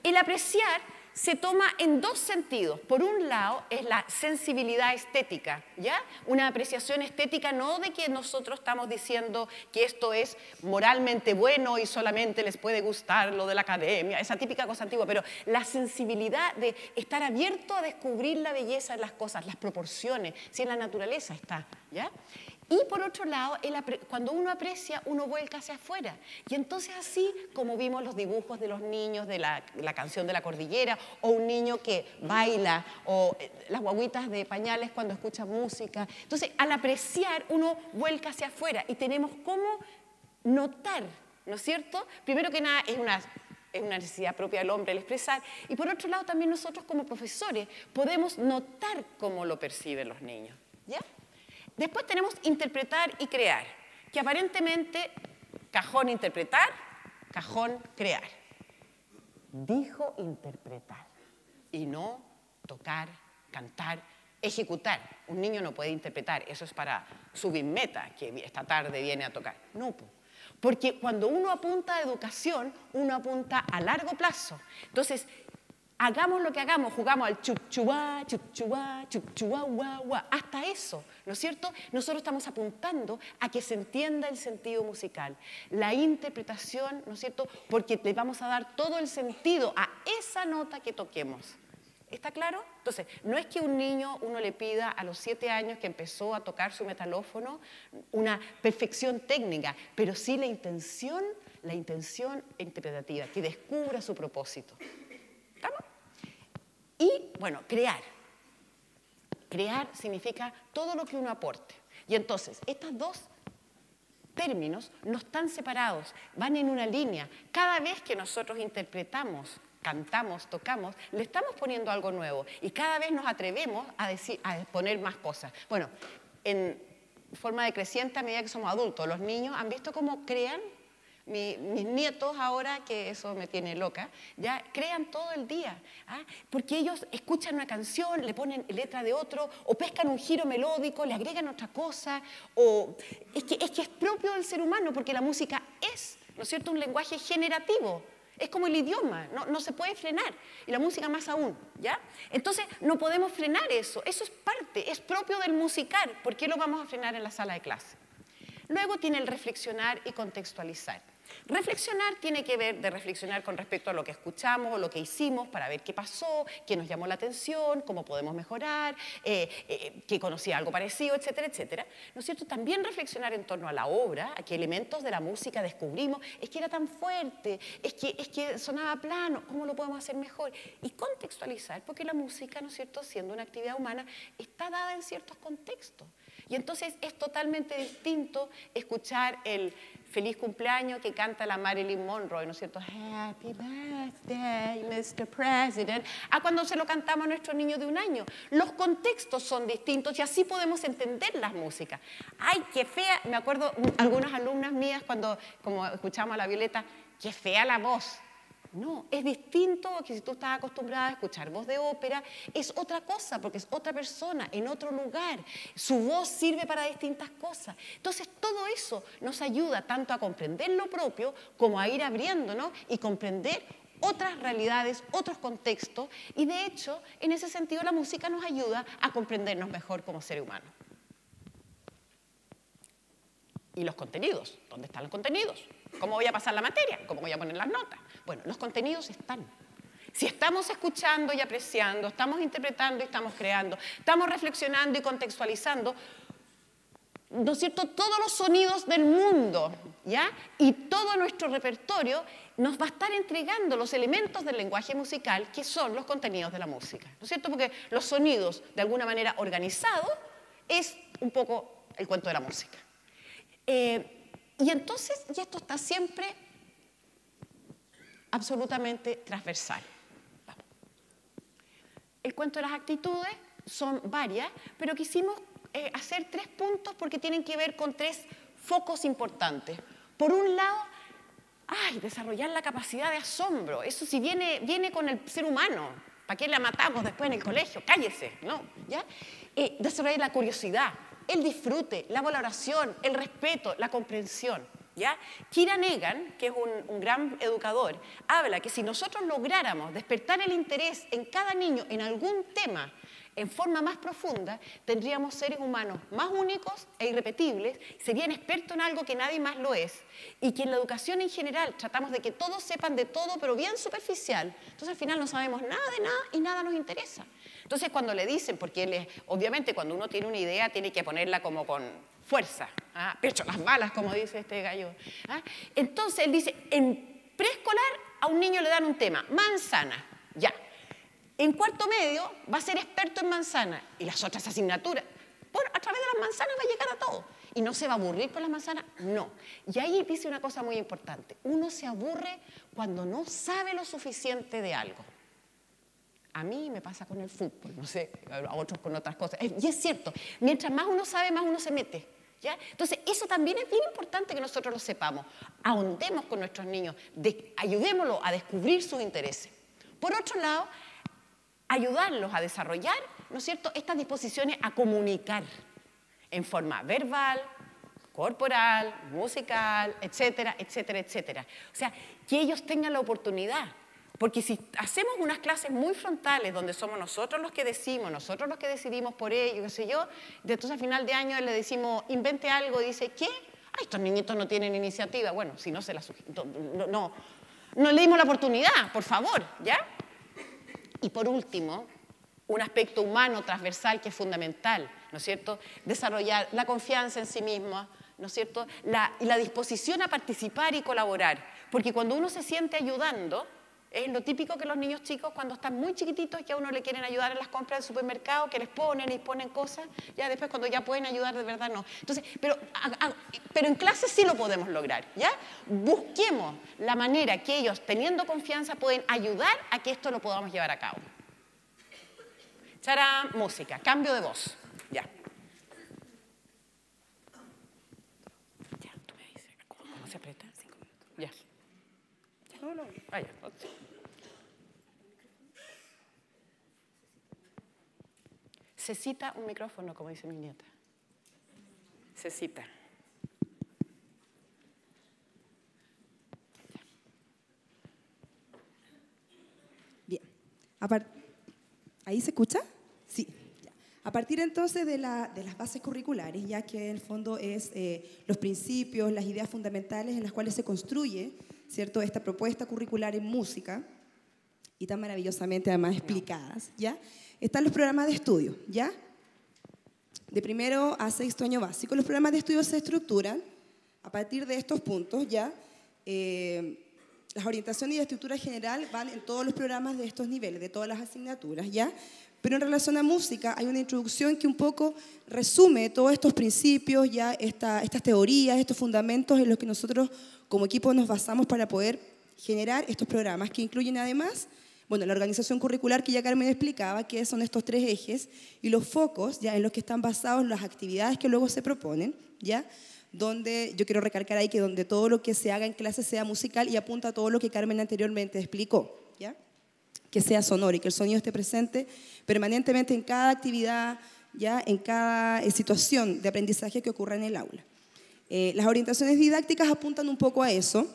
El apreciar se toma en dos sentidos. Por un lado es la sensibilidad estética, ¿ya? Una apreciación estética no de que nosotros estamos diciendo que esto es moralmente bueno y solamente les puede gustar lo de la academia, esa típica cosa antigua, pero la sensibilidad de estar abierto a descubrir la belleza en las cosas, las proporciones, si en la naturaleza está, ¿ya? Y por otro lado, cuando uno aprecia, uno vuelca hacia afuera. Y entonces así como vimos los dibujos de los niños de la, canción de la cordillera, o un niño que baila, o eh, las guaguitas de pañales cuando escuchan música. Entonces, al apreciar, uno vuelca hacia afuera y tenemos cómo notar, ¿no es cierto? Primero que nada, es una es una necesidad propia del hombre el expresar. Y por otro lado, también nosotros como profesores podemos notar cómo lo perciben los niños. ¿Ya? Después tenemos interpretar y crear, que aparentemente cajón interpretar, cajón crear. Dijo interpretar y no tocar, cantar, ejecutar. Un niño no puede interpretar, eso es para su meta, que esta tarde viene a tocar. No, porque cuando uno apunta a educación, uno apunta a largo plazo. Entonces, hagamos lo que hagamos, jugamos al chup chuá, chup chuá, chup chuá, guá, guá, hasta eso, ¿no es cierto? Nosotros estamos apuntando a que se entienda el sentido musical, la interpretación, ¿no es cierto? Porque le vamos a dar todo el sentido a esa nota que toquemos. ¿Está claro? Entonces, no es que un niño uno le pida a los siete años que empezó a tocar su metalófono una perfección técnica, pero sí la intención, la intención interpretativa, que descubra su propósito. Bueno, crear. Crear significa todo lo que uno aporte. Y entonces, estos dos términos no están separados, van en una línea. Cada vez que nosotros interpretamos, cantamos, tocamos, le estamos poniendo algo nuevo y cada vez nos atrevemos a, decir, a poner más cosas. Bueno, en forma decreciente a medida que somos adultos, los niños han visto cómo crean mis nietos ahora, que eso me tiene loca, ya crean todo el día, ¿ah? porque ellos escuchan una canción, le ponen letra de otro, o pescan un giro melódico, le agregan otra cosa, o es que es, propio del ser humano, porque la música es, ¿no es cierto?, un lenguaje generativo. Es como el idioma, no, no, se puede frenar. Y la música más aún, ¿ya? Entonces, no podemos frenar eso. Eso es parte, es propio del musical. ¿Por qué lo vamos a frenar en la sala de clase? Luego tiene el reflexionar y contextualizar. Reflexionar tiene que ver de reflexionar con respecto a lo que escuchamos o lo que hicimos para ver qué pasó, qué nos llamó la atención, cómo podemos mejorar, eh, eh, qué conocía algo parecido, etcétera, etcétera. ¿No es cierto? También reflexionar en torno a la obra, a qué elementos de la música descubrimos, es que era tan fuerte, es que, es que sonaba plano, ¿cómo lo podemos hacer mejor? Y contextualizar, porque la música, ¿no es cierto?, siendo una actividad humana, está dada en ciertos contextos. Y entonces es totalmente distinto escuchar el feliz cumpleaños que canta la Marilyn Monroe, ¿no es cierto? Happy birthday, Mr. President, a cuando se lo cantamos a nuestro niño de un año. Los contextos son distintos y así podemos entender las músicas. Ay, qué fea, me acuerdo algunas alumnas mías cuando como escuchamos a la Violeta, qué fea la voz. No, es distinto que si tú estás acostumbrada a escuchar voz de ópera, es otra cosa, porque es otra persona, en otro lugar. Su voz sirve para distintas cosas. Entonces, todo eso nos ayuda tanto a comprender lo propio como a ir abriéndonos y comprender otras realidades, otros contextos. Y de hecho, en ese sentido, la música nos ayuda a comprendernos mejor como ser humano. ¿Y los contenidos? ¿Dónde están los contenidos? ¿Cómo voy a pasar la materia? ¿Cómo voy a poner las notas? Bueno, los contenidos están. Si estamos escuchando y apreciando, estamos interpretando y estamos creando, estamos reflexionando y contextualizando, ¿no es cierto?, todos los sonidos del mundo, ¿ya? Y todo nuestro repertorio nos va a estar entregando los elementos del lenguaje musical que son los contenidos de la música, ¿no es cierto? Porque los sonidos, de alguna manera organizados, es un poco el cuento de la música. Eh, y entonces, y esto está siempre absolutamente transversal. El cuento de las actitudes son varias, pero quisimos eh, hacer tres puntos porque tienen que ver con tres focos importantes. Por un lado, desarrollar la capacidad de asombro. Eso sí viene, viene con el ser humano. ¿Para qué la matamos después en el colegio? Cállese, ¿no? ¿Ya? Eh, desarrollar la curiosidad, el disfrute, la valoración, el respeto, la comprensión. ¿Ya? Kira Negan, que es un, gran educador, habla que si nosotros lográramos despertar el interés en cada niño en algún tema en forma más profunda, tendríamos seres humanos más únicos e irrepetibles, serían expertos en algo que nadie más lo es, y que en la educación en general tratamos de que todos sepan de todo, pero bien superficial, entonces al final no sabemos nada de nada y nada nos interesa. Entonces cuando le dicen, porque obviamente cuando uno tiene una idea tiene que ponerla como con fuerza, ¿ah? pecho las balas, como dice este gallo. ¿ah? Entonces él dice, en preescolar a un niño le dan un tema, manzana, ya. En cuarto medio va a ser experto en manzana y las otras asignaturas. A través de las manzanas va a llegar a todo. ¿Y no se va a aburrir por las manzanas? No. Y ahí dice una cosa muy importante. Uno se aburre cuando no sabe lo suficiente de algo. A mí me pasa con el fútbol, no sé, a otros con otras cosas. Y es cierto, mientras más uno sabe, más uno se mete. ¿ya? Entonces, eso también es bien importante que nosotros lo sepamos. Ahondemos con nuestros niños, ayudémoslos a descubrir sus intereses. Por otro lado, ayudarlos a desarrollar, ¿no es cierto?, estas disposiciones a comunicar en forma verbal, corporal, musical, etcétera, etcétera, etcétera. O sea, que ellos tengan la oportunidad porque si hacemos unas clases muy frontales donde somos nosotros los que decimos, nosotros los que decidimos por ello, qué sé yo, entonces al final de año le decimos, invente algo, y dice, ¿qué? Ay, estos niñitos no tienen iniciativa. Bueno, si no se la no, no, no le dimos la oportunidad, por favor, ¿ya? Y por último, un aspecto humano transversal que es fundamental, ¿no es cierto? Desarrollar la confianza en sí mismo, ¿no es cierto? La, la disposición a participar y colaborar. Porque cuando uno se siente ayudando, es lo típico que los niños chicos cuando están muy chiquititos ya uno le quieren ayudar en las compras del supermercado, que les ponen y ponen cosas, ya después cuando ya pueden ayudar de verdad no. Entonces, pero, pero en clase sí lo podemos lograr, ¿ya? Busquemos la manera que ellos, teniendo confianza, pueden ayudar a que esto lo podamos llevar a cabo. Chara, música, cambio de voz, ya. Ya, tú me dices, ¿cómo, se aprieta? Cinco minutos. Ya. No, no, vaya. Se cita un micrófono, como dice mi nieta. Se cita. Bien. ¿Ahí se escucha? Sí. A partir entonces de, la, de, las bases curriculares, ya que en el fondo es eh, los principios, las ideas fundamentales en las cuales se construye ¿cierto? esta propuesta curricular en música, y tan maravillosamente además explicadas, ¿ya? Están los programas de estudio, ¿ya? De primero a sexto año básico. Los programas de estudio se estructuran a partir de estos puntos, ¿ya? Eh, las orientaciones y la estructura general van en todos los programas de estos niveles, de todas las asignaturas, ¿ya? Pero en relación a música hay una introducción que un poco resume todos estos principios, ya estas teorías, estos fundamentos en los que nosotros como equipo nos basamos para poder generar estos programas que incluyen además bueno, la organización curricular que ya Carmen explicaba, que son estos tres ejes y los focos ya en los que están basados las actividades que luego se proponen, ya donde yo quiero recalcar ahí que donde todo lo que se haga en clase sea musical y apunta a todo lo que Carmen anteriormente explicó, ya que sea sonoro y que el sonido esté presente permanentemente en cada actividad, ya en cada eh, situación de aprendizaje que ocurra en el aula. Eh, las orientaciones didácticas apuntan un poco a eso,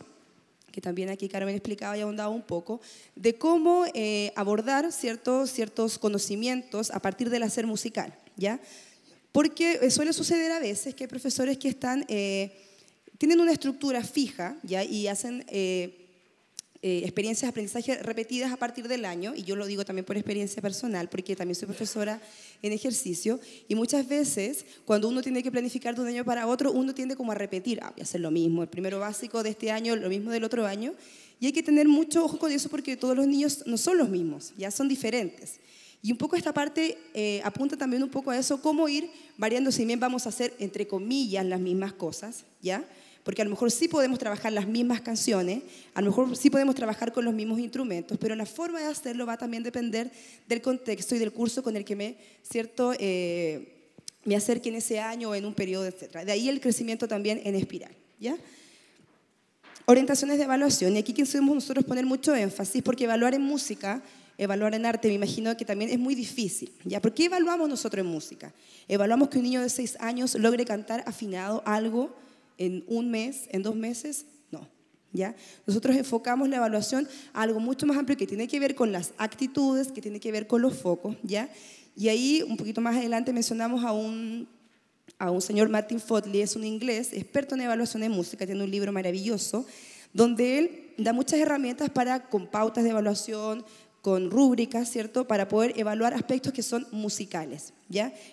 que también aquí Carmen explicaba y ahondaba un poco, de cómo eh, abordar ciertos, ciertos conocimientos a partir del hacer musical, ¿ya? Porque suele suceder a veces que hay profesores que están, eh, tienen una estructura fija ¿ya? y hacen eh, eh, experiencias de aprendizaje repetidas a partir del año, y yo lo digo también por experiencia personal, porque también soy profesora en ejercicio, y muchas veces cuando uno tiene que planificar de un año para otro, uno tiende como a repetir, ah, voy a hacer lo mismo, el primero básico de este año, lo mismo del otro año, y hay que tener mucho ojo con eso porque todos los niños no son los mismos, ya son diferentes. Y un poco esta parte eh, apunta también un poco a eso, cómo ir variando, si bien vamos a hacer, entre comillas, las mismas cosas, ¿ya? Porque a lo mejor sí podemos trabajar las mismas canciones, a lo mejor sí podemos trabajar con los mismos instrumentos, pero la forma de hacerlo va a también depender del contexto y del curso con el que me, ¿cierto? Eh, me acerque en ese año o en un periodo, etc. De ahí el crecimiento también en espiral. ¿ya? Orientaciones de evaluación, y aquí quisimos nosotros poner mucho énfasis, porque evaluar en música evaluar en arte, me imagino que también es muy difícil. ¿ya? ¿Por qué evaluamos nosotros en música? Evaluamos que un niño de seis años logre cantar afinado algo en un mes, en dos meses, no. ¿Ya? Nosotros enfocamos la evaluación a algo mucho más amplio que tiene que ver con las actitudes, que tiene que ver con los focos, ¿ya? Y ahí, un poquito más adelante, mencionamos a un, a un señor Martin Fotley, es un inglés, experto en evaluación de música, tiene un libro maravilloso, donde él da muchas herramientas para, con pautas de evaluación, con rúbricas, ¿cierto? Para poder evaluar aspectos que son musicales,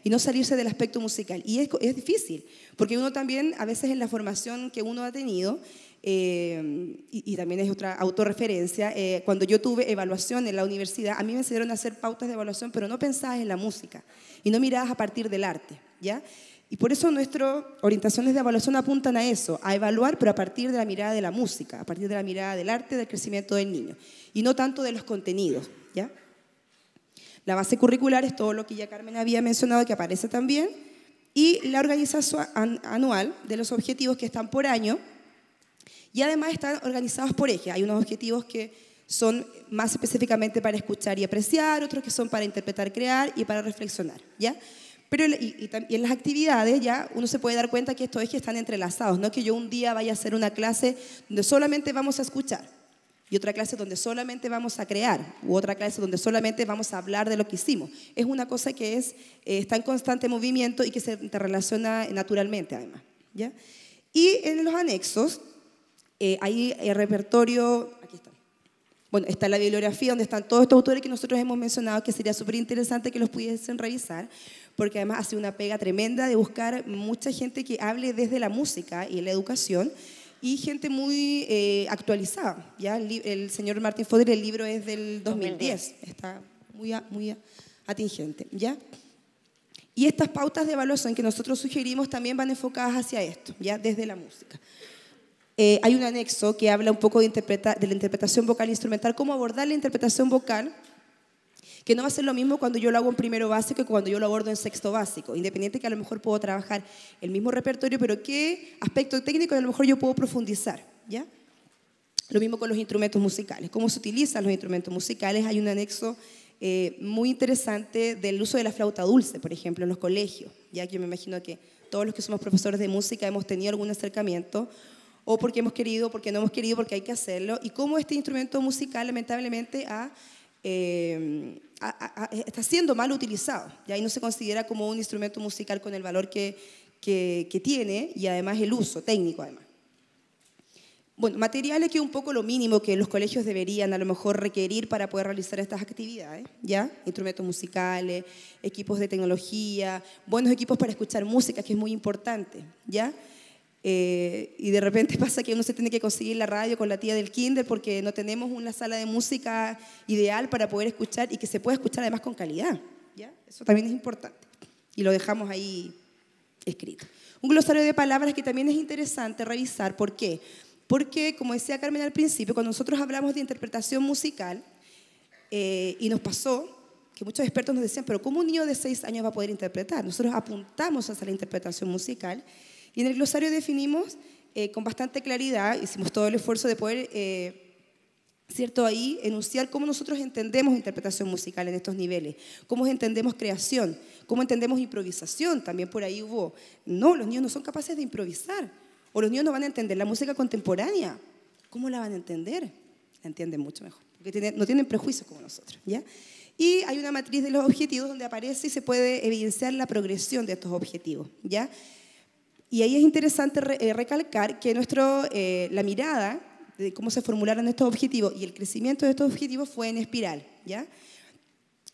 Y no salirse del aspecto musical. Y es, es difícil, porque uno también, a veces en la formación que uno ha tenido, eh, y, también es otra autorreferencia, eh, cuando yo tuve evaluación en la universidad, a mí me enseñaron a hacer pautas de evaluación, pero no pensabas en la música y no mirabas a partir del arte, ¿ya? Y por eso nuestras orientaciones de evaluación apuntan a eso, a evaluar, pero a partir de la mirada de la música, a partir de la mirada del arte, del crecimiento del niño, y no tanto de los contenidos. ¿ya? La base curricular es todo lo que ya Carmen había mencionado, que aparece también, y la organización anual de los objetivos que están por año, y además están organizados por eje. Hay unos objetivos que son más específicamente para escuchar y apreciar, otros que son para interpretar, crear y para reflexionar. ¿ya? Pero y, en las actividades ya uno se puede dar cuenta que estos ejes están entrelazados, no que yo un día vaya a hacer una clase donde solamente vamos a escuchar y otra clase donde solamente vamos a crear u otra clase donde solamente vamos a hablar de lo que hicimos. Es una cosa que es, eh, está en constante movimiento y que se interrelaciona naturalmente además. ¿ya? Y en los anexos eh, hay el repertorio, aquí está. Bueno, está la bibliografía donde están todos estos autores que nosotros hemos mencionado, que sería súper interesante que los pudiesen revisar, porque además hace una pega tremenda de buscar mucha gente que hable desde la música y la educación y gente muy eh, actualizada. ¿ya? El, señor Martin Foder, el libro es del 2010, está muy, muy atingente. ¿ya? Y estas pautas de evaluación que nosotros sugerimos también van enfocadas hacia esto, ya desde la música. Eh, hay un anexo que habla un poco de, de la interpretación vocal instrumental, cómo abordar la interpretación vocal que no va a ser lo mismo cuando yo lo hago en primero básico que cuando yo lo abordo en sexto básico, independiente que a lo mejor puedo trabajar el mismo repertorio, pero qué aspecto técnico a lo mejor yo puedo profundizar, ¿ya? Lo mismo con los instrumentos musicales, cómo se utilizan los instrumentos musicales, hay un anexo eh, muy interesante del uso de la flauta dulce, por ejemplo, en los colegios, ya que yo me imagino que todos los que somos profesores de música hemos tenido algún acercamiento, o porque hemos querido, porque no hemos querido, porque hay que hacerlo, y cómo este instrumento musical lamentablemente ha eh, está siendo mal utilizado. Y ahí no se considera como un instrumento musical con el valor que, que, tiene y además el uso técnico además. Bueno, materiales que es un poco lo mínimo que los colegios deberían a lo mejor requerir para poder realizar estas actividades, ¿ya? Instrumentos musicales, equipos de tecnología, buenos equipos para escuchar música, que es muy importante, ¿ya? Eh, y de repente pasa que uno se tiene que conseguir la radio con la tía del kinder porque no tenemos una sala de música ideal para poder escuchar y que se pueda escuchar además con calidad. ¿ya? Eso también es importante. Y lo dejamos ahí escrito. Un glosario de palabras que también es interesante revisar. ¿Por qué? Porque, como decía Carmen al principio, cuando nosotros hablamos de interpretación musical, eh, y nos pasó que muchos expertos nos decían, pero ¿cómo un niño de seis años va a poder interpretar? Nosotros apuntamos hacia la interpretación musical y en el glosario definimos eh, con bastante claridad, hicimos todo el esfuerzo de poder, eh, ¿cierto? Ahí enunciar cómo nosotros entendemos interpretación musical en estos niveles, cómo entendemos creación, cómo entendemos improvisación. También por ahí hubo, no, los niños no son capaces de improvisar, o los niños no van a entender la música contemporánea. ¿Cómo la van a entender? La entienden mucho mejor, porque no tienen prejuicios como nosotros, ¿ya? Y hay una matriz de los objetivos donde aparece y se puede evidenciar la progresión de estos objetivos, ¿ya? Y ahí es interesante eh, recalcar que nuestro, eh, la mirada de cómo se formularon estos objetivos y el crecimiento de estos objetivos fue en espiral, ¿ya?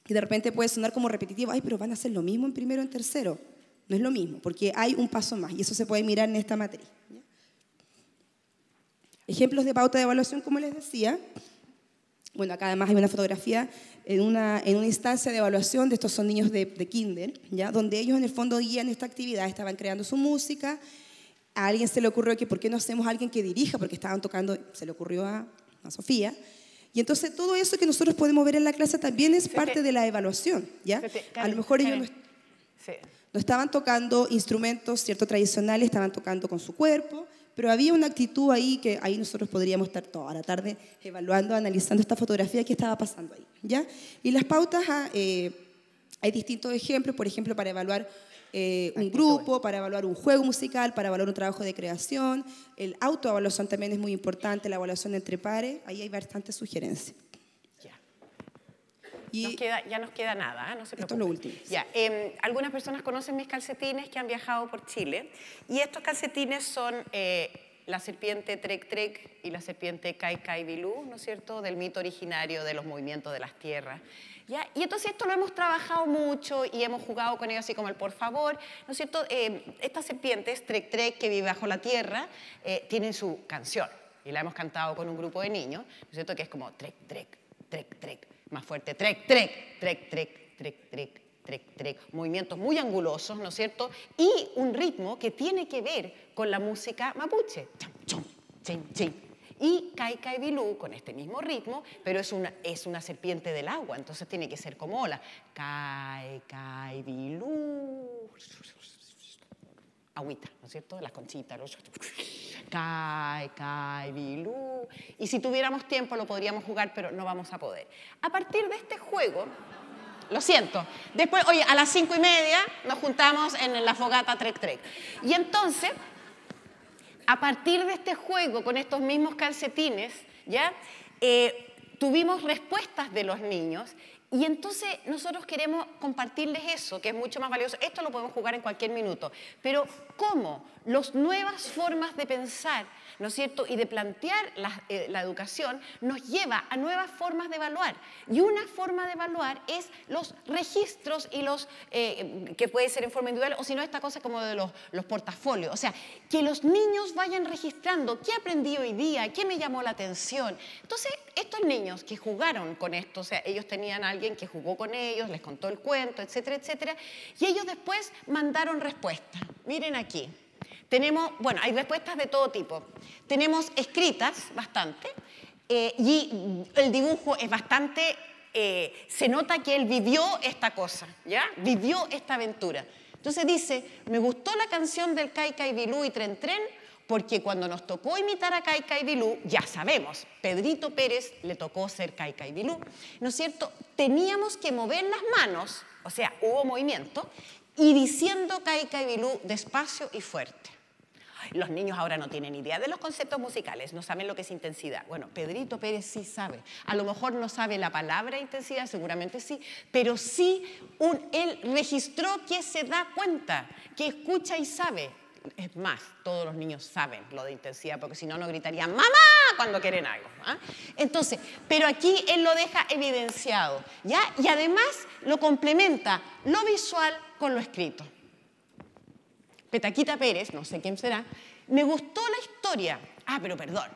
Que de repente puede sonar como repetitivo, ay, pero van a hacer lo mismo en primero en tercero. No es lo mismo, porque hay un paso más y eso se puede mirar en esta materia. Ejemplos de pauta de evaluación, como les decía. Bueno, acá además hay una fotografía en una, en una instancia de evaluación de estos son niños de, de kinder, ¿ya? donde ellos en el fondo guían esta actividad, estaban creando su música, a alguien se le ocurrió que por qué no hacemos a alguien que dirija, porque estaban tocando, se le ocurrió a, a Sofía, y entonces todo eso que nosotros podemos ver en la clase también es parte de la evaluación, ¿ya? A lo mejor ellos no, no estaban tocando instrumentos, cierto, tradicionales, estaban tocando con su cuerpo, pero había una actitud ahí que ahí nosotros podríamos estar toda la tarde evaluando, analizando esta fotografía que estaba pasando ahí. ¿ya? Y las pautas, ah, eh, hay distintos ejemplos, por ejemplo, para evaluar eh, un grupo, para evaluar un juego musical, para evaluar un trabajo de creación. El autoevaluación también es muy importante, la evaluación entre pares, ahí hay bastantes sugerencias. Y ya nos queda nada, ¿eh? no se Esto es lo último. Ya, em, algunas personas conocen mis calcetines que han viajado por Chile y estos calcetines son eh, la serpiente Trek Trek y la serpiente Kai Kai Bilú, ¿no es cierto?, del mito originario de los movimientos de las tierras. ¿Ya? Y entonces esto lo hemos trabajado mucho y hemos jugado con ellos así como el por favor, ¿no es cierto? Eh, estas serpientes, Trek Trek, que vive bajo la tierra, eh, tienen su canción y la hemos cantado con un grupo de niños, ¿no es cierto? Que es como Trek Trek, Trek Trek más fuerte, trek, trek, trek, trek, trek, trek, trek, trek, movimientos muy angulosos, ¿no es cierto? Y un ritmo que tiene que ver con la música mapuche. Y Kai Kai Bilú con este mismo ritmo, pero es una, es una serpiente del agua, entonces tiene que ser como ola. Kai Kai Bilú. Agüita, ¿no es cierto? Las conchitas, los... Kai, Kai, Bilú. Y si tuviéramos tiempo lo podríamos jugar, pero no vamos a poder. A partir de este juego, lo siento, después, oye, a las cinco y media nos juntamos en la fogata Trek Trek. Y entonces, a partir de este juego con estos mismos calcetines, ¿ya? Eh, tuvimos respuestas de los niños y entonces nosotros queremos compartirles eso, que es mucho más valioso. Esto lo podemos jugar en cualquier minuto, pero ¿cómo las nuevas formas de pensar ¿no es cierto? Y de plantear eh, la, educación nos lleva a nuevas formas de evaluar. Y una forma de evaluar es los registros y los, eh, que puede ser en forma individual, o si no, esta cosa como de los, los portafolios. O sea, que los niños vayan registrando qué aprendí hoy día, qué me llamó la atención. Entonces, estos niños que jugaron con esto, o sea, ellos tenían a que jugó con ellos, les contó el cuento, etcétera, etcétera, y ellos después mandaron respuestas. Miren aquí. Tenemos, bueno, hay respuestas de todo tipo. Tenemos escritas bastante eh, y el dibujo es bastante, eh, se nota que él vivió esta cosa, ¿ya? Vivió esta aventura. Entonces dice, me gustó la canción del Kai Kai Bilú y Tren Tren porque cuando nos tocó imitar a Kai Kai Bilú, ya sabemos, Pedrito Pérez le tocó ser Kai Kai Bilú, ¿no es cierto? Teníamos que mover las manos, o sea, hubo movimiento, y diciendo Kai Kai Bilú despacio y fuerte. Los niños ahora no tienen idea de los conceptos musicales, no saben lo que es intensidad. Bueno, Pedrito Pérez sí sabe. A lo mejor no sabe la palabra intensidad, seguramente sí, pero sí él registró que se da cuenta, que escucha y sabe. Es más, todos los niños saben lo de intensidad, porque si no, no gritarían mamá cuando quieren algo. Entonces, pero aquí él lo deja evidenciado, ¿ya? Y además lo complementa lo visual con lo escrito. Petaquita Pérez, no sé quién será, me gustó la historia. Ah, pero perdón,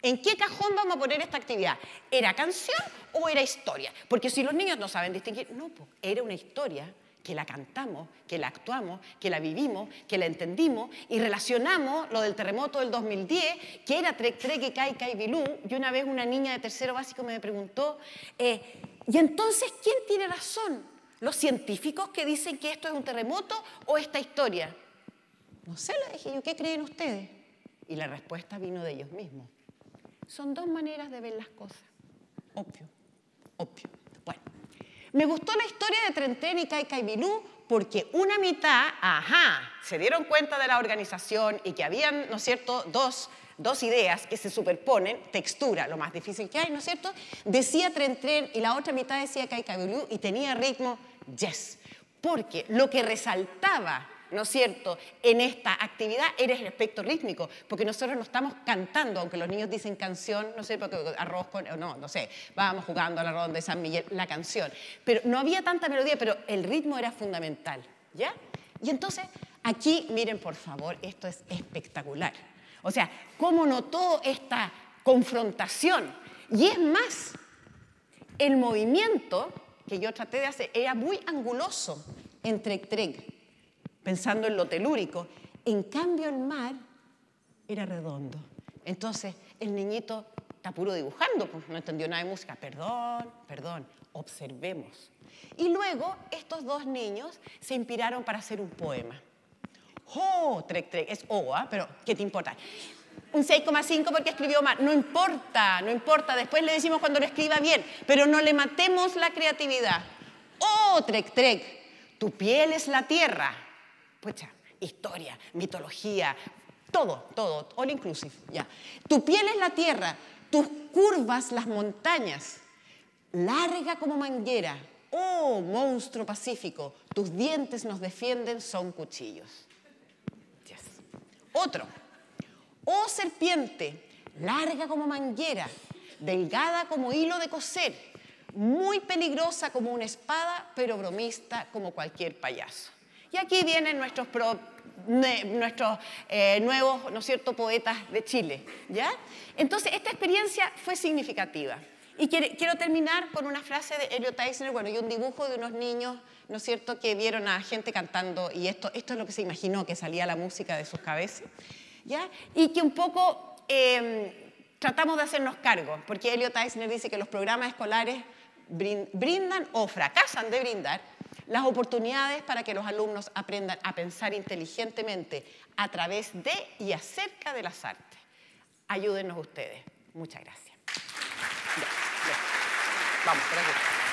¿en qué cajón vamos a poner esta actividad? ¿Era canción o era historia? Porque si los niños no saben distinguir, no, era una historia que la cantamos, que la actuamos, que la vivimos, que la entendimos y relacionamos lo del terremoto del 2010, que era Trek Trek y Kai Kai. Y una vez una niña de tercero básico me preguntó, eh, ¿y entonces quién tiene razón? ¿Los científicos que dicen que esto es un terremoto o esta historia? No sé, le dije yo, ¿qué creen ustedes? Y la respuesta vino de ellos mismos. Son dos maneras de ver las cosas. Obvio, obvio. Me gustó la historia de Trentén y Kai Bilú porque una mitad, ajá, se dieron cuenta de la organización y que habían, ¿no es cierto?, dos, dos ideas que se superponen, textura, lo más difícil que hay, ¿no es cierto? Decía Trentén y la otra mitad decía Kai Bilú y tenía ritmo yes. Porque lo que resaltaba ¿no es cierto?, en esta actividad eres el aspecto rítmico, porque nosotros no estamos cantando, aunque los niños dicen canción, no sé, porque arroz con, no, no sé, vamos jugando a la ronda de San Miguel, la canción. Pero no había tanta melodía, pero el ritmo era fundamental, ¿ya? Y entonces, aquí, miren por favor, esto es espectacular. O sea, cómo notó esta confrontación. Y es más, el movimiento que yo traté de hacer era muy anguloso entre Trek, pensando en lo telúrico. En cambio, el mar era redondo. Entonces, el niñito está puro dibujando, pues no entendió nada de música. Perdón, perdón, observemos. Y luego, estos dos niños se inspiraron para hacer un poema. ¡Oh! Trek, Trek, es O, ¿ah? pero ¿qué te importa? un 6,5 porque escribió mal. No importa, no importa. Después le decimos cuando lo escriba bien, pero no le matemos la creatividad. Oh, Trek Trek, tu piel es la tierra. Pucha, historia, mitología, todo, todo, all inclusive, ya. Tu piel es la tierra, tus curvas las montañas, larga como manguera. Oh, monstruo pacífico, tus dientes nos defienden, son cuchillos. Yes. Otro. Oh serpiente, larga como manguera, delgada como hilo de coser, muy peligrosa como una espada, pero bromista como cualquier payaso. Y aquí vienen nuestros, nuestros eh, nuevos, ¿no cierto?, poetas de Chile, ¿ya? Entonces, esta experiencia fue significativa. Y quiero terminar con una frase de Elliot Eisner, bueno, y un dibujo de unos niños, ¿no cierto?, que vieron a gente cantando, y esto, esto es lo que se imaginó, que salía la música de sus cabezas. Y que un poco em, tratamos de hacernos cargo, porque Elliot Eisner dice que los programas escolares brindan o fracasan de brindar las oportunidades para que los alumnos aprendan a pensar inteligentemente a través de y acerca de las artes. Ayúdenos ustedes. Muchas gracias. Vamos, gracias.